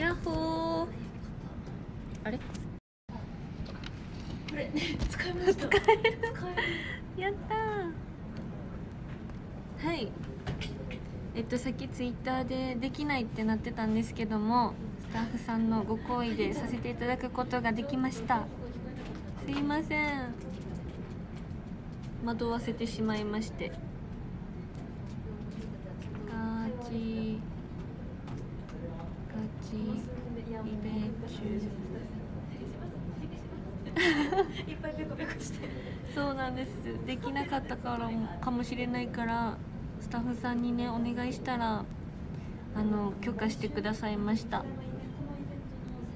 やっほー。あれ？これ？ね使いました。使える。やったー。はい。えっとさっきツイッターでできないってなってたんですけどもスタッフさんのご好意でさせていただくことができました。すいません。惑わせてしまいましてガチガチイベ中いっぱいペコペコしてそうなんです。できなかったからもかもしれないからスタッフさんにねお願いしたらあの許可してくださいました。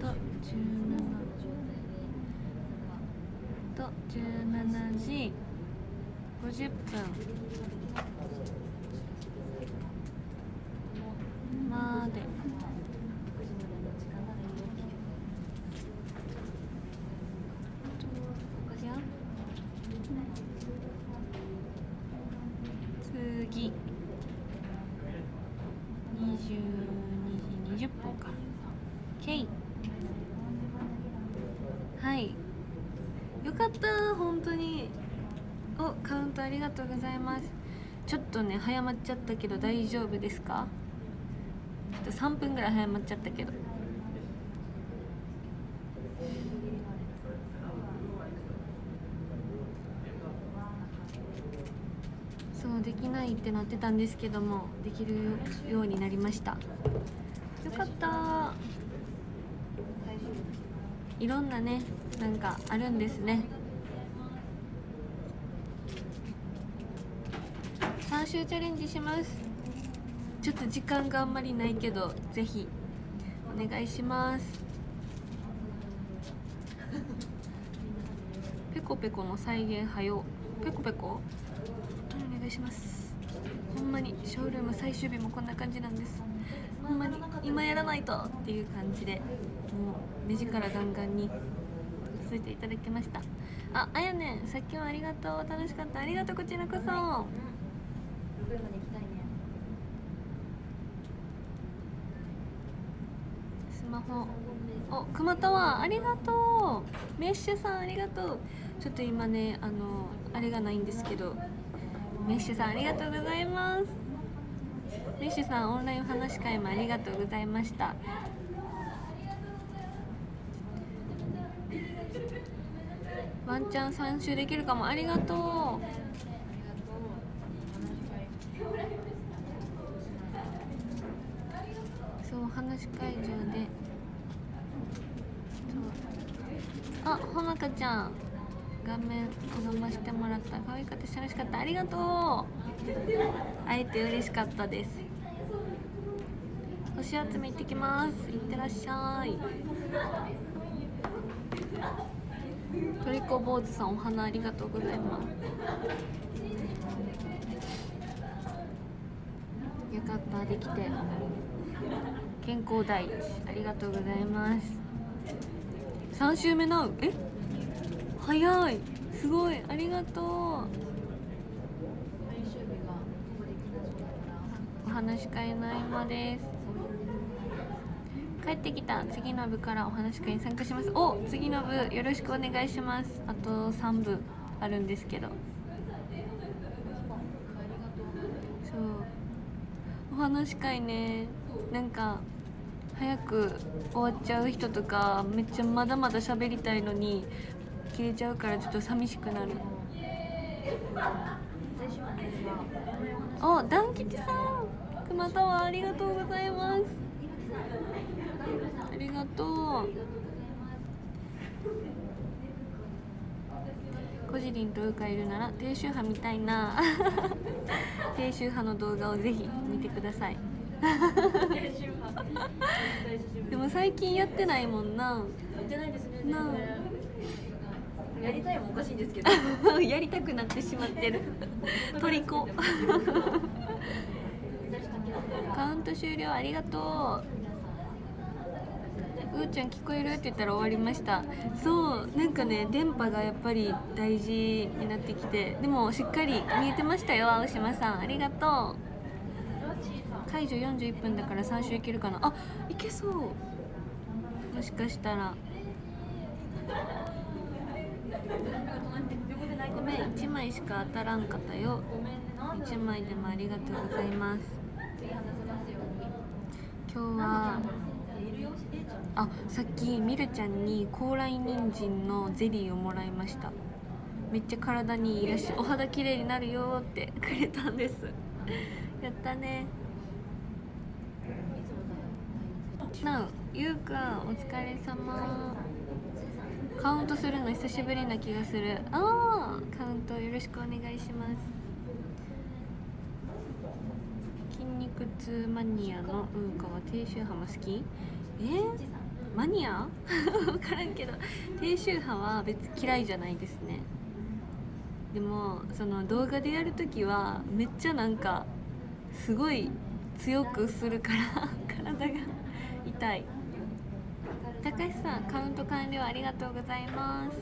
と17と17時50分。までじゃ次22時20分か OK はいよかった本当におカウントありがとうございます。ちょっとね早まっちゃったけど大丈夫ですか？ちょっと3分ぐらい早まっちゃったけど。そうできないってなってたんですけどもできるようになりました。よかった。いろんなねなんかあるんですね。3週チャレンジします。ちょっと時間があんまりないけどぜひお願いします。ペコペコの再現はよペコペコ？本当にお願いします。ほんまにショールーム最終日もこんな感じなんです。ほんまに今やらないとっていう感じでもう目力ガンガンにさせていただきました。ああやねん。さっきはありがとう。楽しかった。ありがとうこちらこそ、横山に行きたいね。スマホ。お熊タワーありがとう。メッシュさんありがとう。ちょっと今ねあのあれがないんですけど。メッシュさんありがとうございます。メッシュさんオンライン話し会もありがとうございました。ワンチャン3周できるかも。ありがとうそうお話し会場で。そう。あほのかちゃん。画面かがましてもらった。可愛かったし楽しかった。ありがとう。会えて嬉しかったです。星集め行ってきます。いってらっしゃい。トリコ坊主さんお花ありがとうございます。よかった。できて。健康第一ありがとうございます。3週目なう？え？早い。すごい。ありがとう。お話し会の合間です。帰ってきた次の部からお話し会に参加します。お次の部よろしくお願いします。あと3部あるんですけど。そう。お話し会ね。なんか早く終わっちゃう人とかめっちゃまだまだ喋りたいのに切れちゃうからちょっと寂しくなる。おダン吉さん熊田はありがとうございます。ありがとう。コジリンとウカいるなら低周波見たいな。低周波の動画をぜひ見てください。でも最近やってないもんな。やってないですねやりたいもおかしいんですけど。やりたくなってしまってる。トリコ。カウント終了ありがとう。うーちゃん聞こえる？って言ったら終わりました。そうなんかね電波がやっぱり大事になってきて。でもしっかり見えてましたよ青島さん。ありがとう解除41分だから3週いけるかな？あいけそう。もしかしたら。ごめん1枚しか当たらんかったよ。1枚でもありがとうございます。今日はあさっきみるちゃんに高麗人参のゼリーをもらいました。めっちゃ体にいいらしい。お肌綺麗になるよってくれたんです。やったね。なうゆうくんお疲れ様。カウントするの久しぶりな気がする。ああカウントよろしくお願いします。筋肉痛マニアのウーカは低周波も好き？えー、マニア？分からんけど。低周波は別嫌いじゃないですね。でもその動画でやるときはめっちゃなんかすごい強くするから 体が。痛い。高橋さんカウント完了ありがとうございます。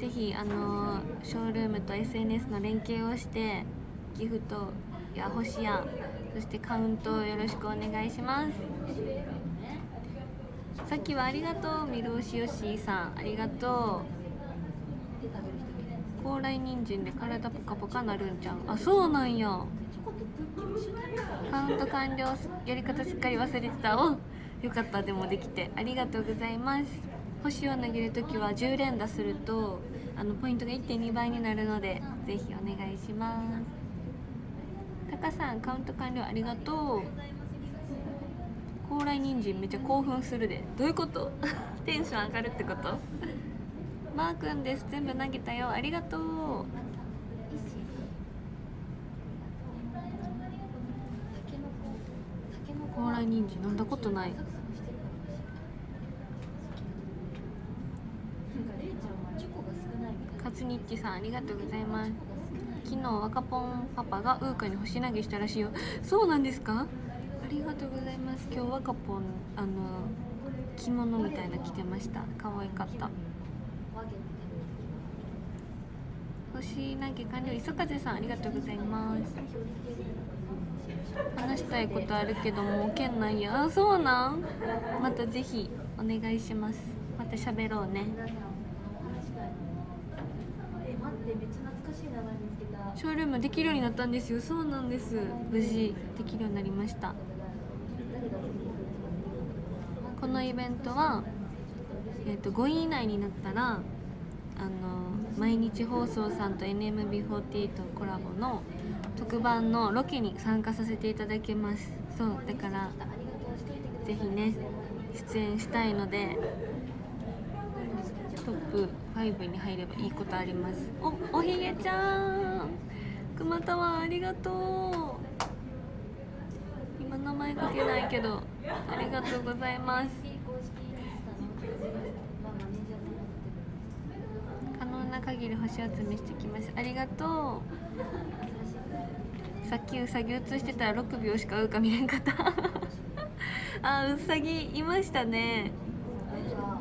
ぜひあのショールームと SNS の連携をしてギフトや星やそしてカウントをよろしくお願いします。さっきはありがとうミルオシヨシさん。ありがとう。高麗人参で体ポカポカなるんちゃう？あそうなんや。カウント完了やり方すっかり忘れてた。およかったでもできて。ありがとうございます。星を投げるときは10連打するとあのポイントが1.2倍になるのでぜひお願いします。タカさんカウント完了ありがとう。高麗人参めっちゃ興奮するで。どういうこと？テンション上がるってこと？マーくんです。全部投げたよ。ありがとう。高麗人参飲んだことない。カツニッチさんありがとうございます。昨日若ポンパパがウーカに星投げしたらしいよ。そうなんですか？ありがとうございます。今日若ポンあの着物みたいな着てました。可愛かった。星投げ完了。磯風さんありがとうございます。話したいことあるけどもう県内や？あそうなん？またぜひお願いします。また喋ろうね。ショールームできるようになったんですよ。そうなんです。無事できるようになりました。このイベントは、えー、と5位以内になったらあの毎日放送さんと NMB48 コラボの特番のロケに参加させていただきます。そうだからぜひね出演したいのでトップ5に入ればいいことあります。おおひげちゃんくまたわありがとう。今名前書けないけどありがとうございます。可能な限り星集めしてきます。ありがとう。さっきうさぎ映してたら6秒しかうか見れんかった。あうさぎいましたね。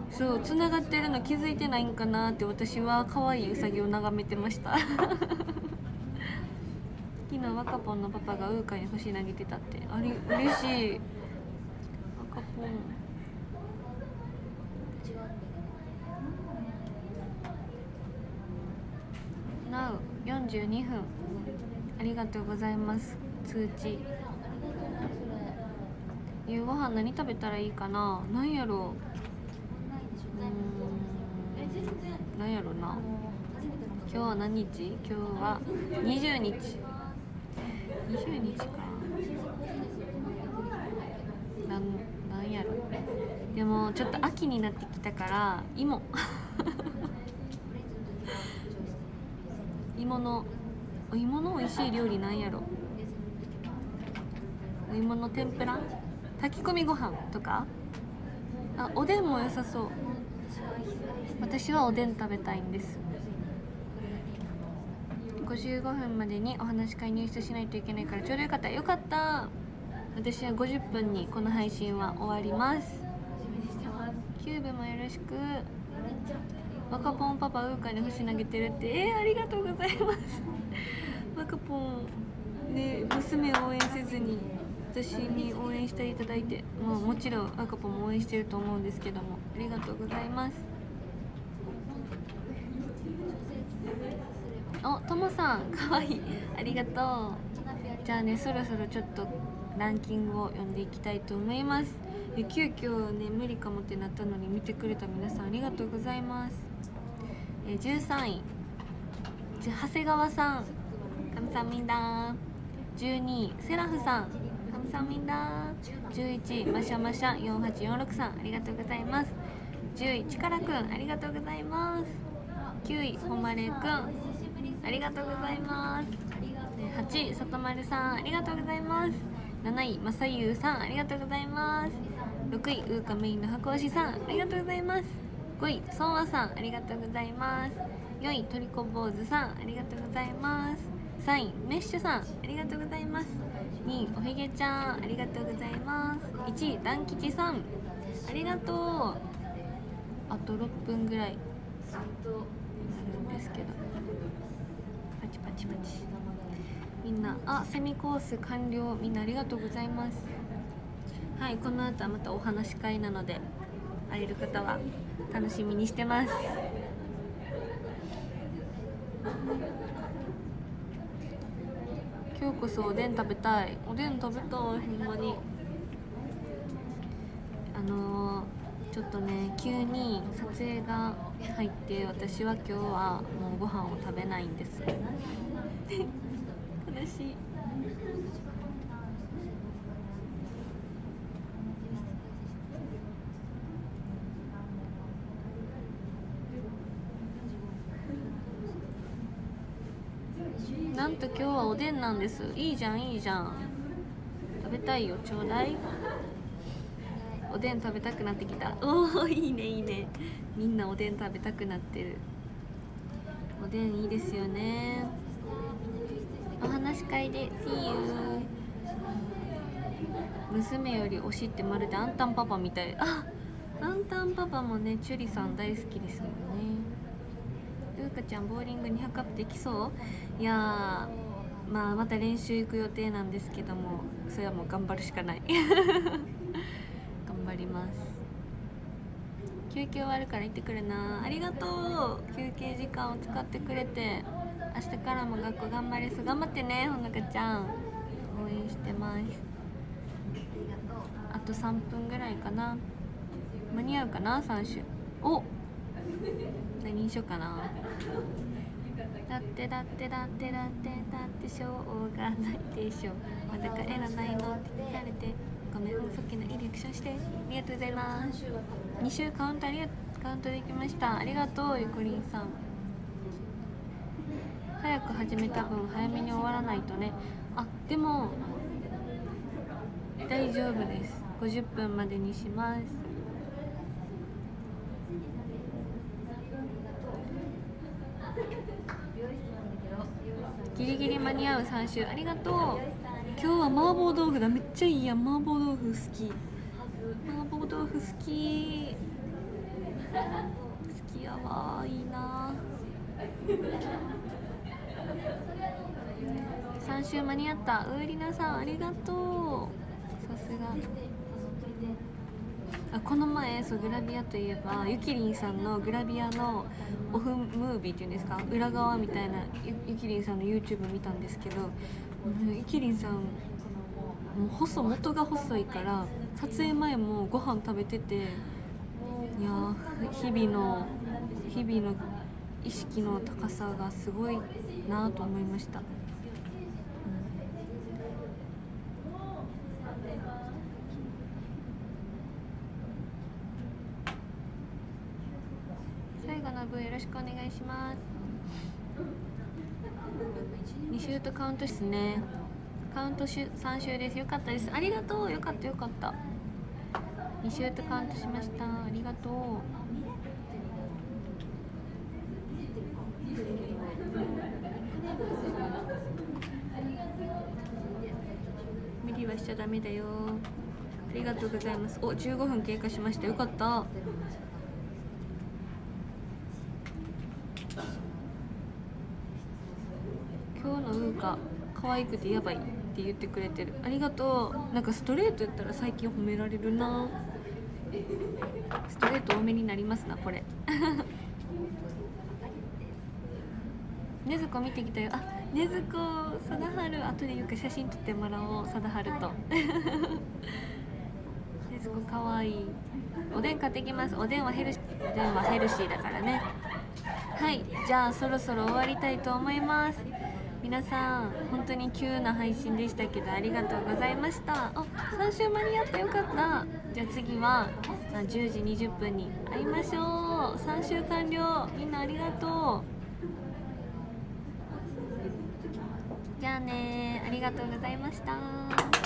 そうつながってるの気づいてないんかなって私は可愛いうさぎを眺めてました。昨日若ポンのパパがウーカに星投げてたって。あれ嬉しい。若ポンなう42分。ありがとうございます。通知。夕ご飯何食べたらいいかな？何やろう？うーん。何やろな？今日は何日？今日は20日。20日か。なんなんやろ？でもちょっと秋になってきたから芋。芋のお芋の美味しい料理なんやろ？お芋の天ぷら？炊き込みご飯とか？あおでんも良さそう。私はおでん食べたいんです。55分までにお話し会入室しないといけないからちょうどよかった。よかった。私は50分にこの配信は終わります。キューブもよろしく。若ポンパパウーカーに星投げてるって。えー、ありがとうございます。若ポンね娘を応援せずに私に応援していただいてもうもちろん赤ぽも応援してると思うんですけどもありがとうございます。おともさんかわい。いありがとう。じゃあねそろそろちょっとランキングを読んでいきたいと思います。え急遽ね無理かもってなったのに見てくれた皆さんありがとうございます。え13位。長谷川さん神さんみんな12セラフさん神さんみんな11マシャマシャ4846さんありがとうございます。10位チカラくんありがとうございます。9位ほまれくんありがとうございます。8位さとまるさんありがとうございます。7位まさゆうさんありがとうございます。6位うーかメインの箱推しさんありがとうございます。5位そうわさんありがとうございます。4位トリコ坊主さんありがとうございます。3位メッシュさんありがとうございます。2位おひげちゃんありがとうございます。1位ダン吉さんありがとう。あと6分ぐらいになるんですけど。パチパチパチ。みんなあセミコース完了。みんなありがとうございます。はいこの後はまたお話し会なので会える方は楽しみにしてます今日こそおでん食べたい。おでん食べたいほんまに。あのーちょっとね急に撮影が入って私は今日はもうご飯を食べないんです。悲しいなんと今日はおでんなんです。いいじゃんいいじゃん。食べたいよちょうだい。おでん食べたくなってきた。おおいいねいいね。みんなおでん食べたくなってる。おでんいいですよね。お話し会で See you 娘より推しってまるでアンタンパパみたい。あアンタンパパもねチュリさん大好きですよね。うかちゃんボーリング200アップできそう？いやーまあまた練習行く予定なんですけどもそれはもう頑張るしかない。頑張ります。休憩終わるから行ってくるな。ありがとう。休憩時間を使ってくれて。明日からも学校頑張れそう。頑張ってねほのかちゃん。応援してます。あと3分ぐらいかな。間に合うかな3週。お何にしようかな。だってだってだってだってだってしょうがないでしょ。まだ帰らないのって聞かれて。ごめんさっきのいいリアクションして。ありがとうございます。2週カウントありがカウントできました。ありがとうゆこりんさん。早く始めた分早めに終わらないとね。あでも大丈夫です。50分までにしますギリギリ間に合う3週ありがとう。今日は麻婆豆腐だ。めっちゃいいやん。麻婆豆腐好き。麻婆豆腐好き。好きやわいいな。3週間に合った。ウーリナさんありがとう。さすが。あこの前そうグラビアといえばゆきりんさんのグラビアのオフムービーっていうんですか？裏側みたいなゆきりんさんの YouTube 見たんですけどゆきりんさんもう細元が細いから撮影前もご飯食べてていや日々の日々の意識の高さがすごいなと思いました、うん最後の分よろしくお願いします2週とカウントですね。カウント週3週です。よかったです。ありがとう。よかったよかった。2週とカウントしました。ありがとう。無理はしちゃダメだよ。ありがとうございます。お15分経過しました。よかった。今日のウーカ可愛くてやばいって言ってくれてる。ありがとう。なんかストレートやったら最近褒められるな。ストレート多めになりますなこれ。ねずこ見てきたよ。あねずこ貞治。後でよく写真撮ってもらおう。貞治と。ねずこかわい。いおでん買ってきます。おでんはヘルシおでんはヘルシーだからね。はい。じゃあそろそろ終わりたいと思います。皆さん本当に急な配信でしたけどありがとうございました。あ3週間に合ってよかった。じゃあ次はあ10時20分に会いましょう。3週完了。みんなありがとう。じゃあねありがとうございました。